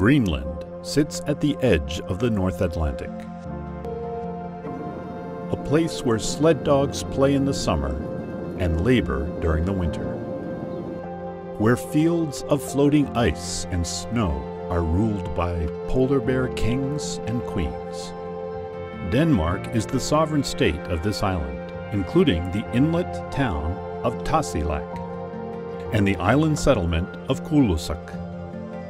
Greenland sits at the edge of the North Atlantic. A place where sled dogs play in the summer and labor during the winter. Where fields of floating ice and snow are ruled by polar bear kings and queens. Denmark is the sovereign state of this island, including the inlet town of Tasiilaq and the island settlement of Kulusuk.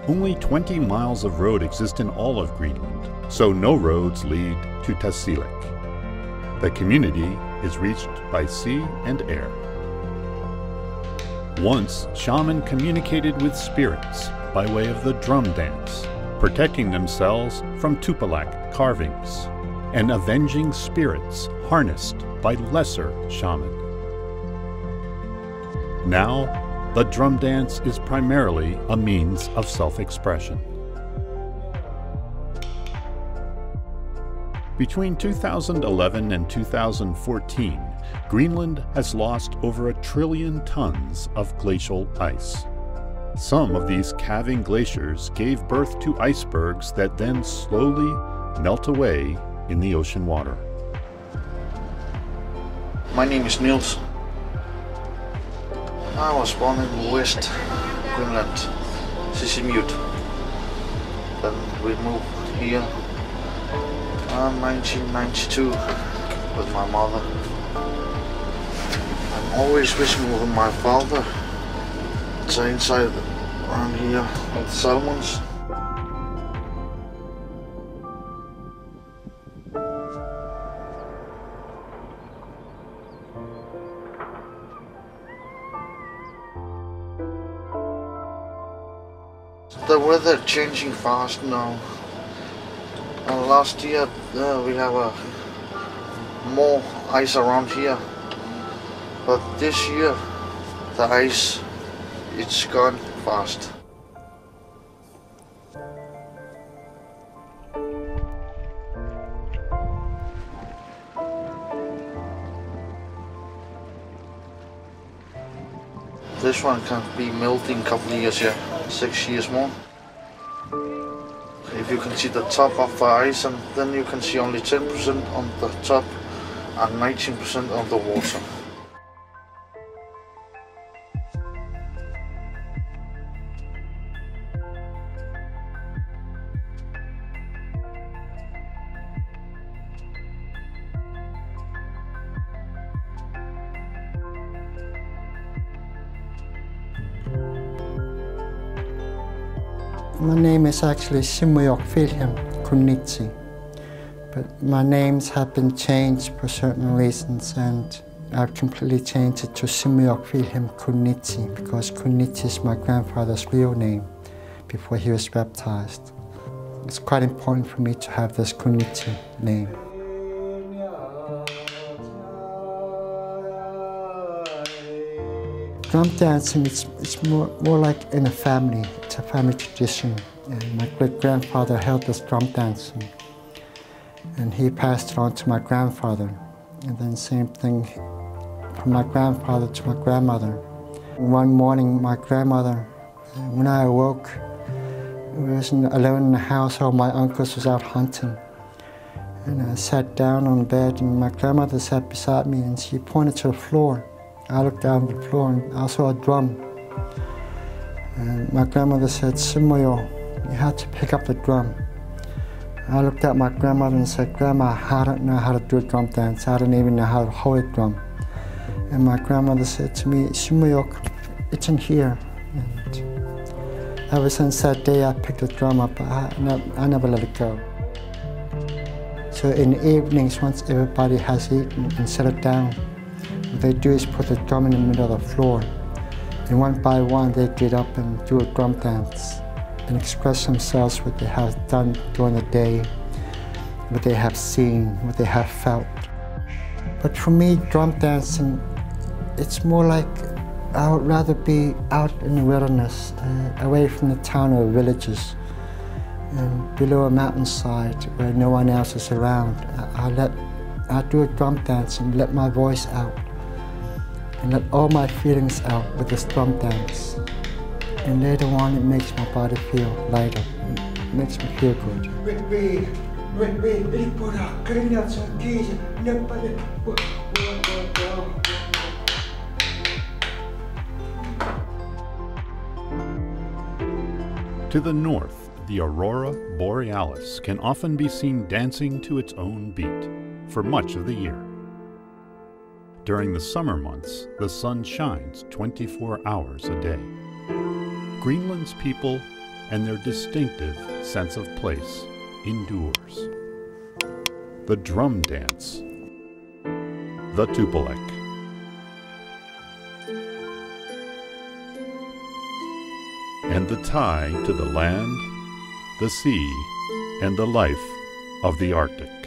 Only 20 miles of road exist in all of Greenland, so no roads lead to Tasiilaq. The community is reached by sea and air. Once, shaman communicated with spirits by way of the drum dance, protecting themselves from tupilak carvings and avenging spirits harnessed by lesser shaman. Now, the drum dance is primarily a means of self-expression. Between 2011 and 2014, Greenland has lost over a trillion tons of glacial ice. Some of these calving glaciers gave birth to icebergs that then slowly melt away in the ocean water. My name is Niels. I was born in West Greenland, Sisimiut. Then we moved here in 1992 with my mother. I'm always wishing with my father. It's inside around here with Salmons. The weather changing fast now. Uh, last year uh, we have uh, more ice around here, but this year the ice it's gone fast. This one can be melting a couple of years, yeah, six years more. If you can see the top of the ice and then you can see only 10% on the top and 19% on the water. My name is actually Simuyok Wilhelm Kunitsi, but my names have been changed for certain reasons and I've completely changed it to Simuyok Wilhelm Kunitsi because Kunitsi is my grandfather's real name before he was baptized. It's quite important for me to have this Kunitsi name. Drum dancing is it's more, more like in a family. A family tradition. And my great-grandfather held this drum dancing. And he passed it on to my grandfather. And then same thing from my grandfather to my grandmother. One morning, my grandmother, when I awoke, I was alone in the house, all my uncles was out hunting. And I sat down on the bed and my grandmother sat beside me and she pointed to the floor. I looked down the floor and I saw a drum. And my grandmother said, Simoyo, you have to pick up the drum. I looked at my grandmother and said, Grandma, I don't know how to do a drum dance. I don't even know how to hold a drum. And my grandmother said to me, Shimoyok, it's in here. And ever since that day, I picked the drum up. I, I never let it go. So in the evenings, once everybody has eaten and settled down, what they do is put the drum in the middle of the floor. And one by one, they get up and do a drum dance and express themselves what they have done during the day, what they have seen, what they have felt. But for me, drum dancing, it's more like I would rather be out in the wilderness, uh, away from the town or villages, and below a mountainside where no one else is around. I, I let I do a drum dance and let my voice out and let all my feelings out with this drum dance. And later on, it makes my body feel lighter. makes me feel good. To the north, the aurora borealis can often be seen dancing to its own beat for much of the year. During the summer months, the sun shines 24 hours a day. Greenland's people and their distinctive sense of place endures. The drum dance, the tupilak, And the tie to the land, the sea, and the life of the Arctic.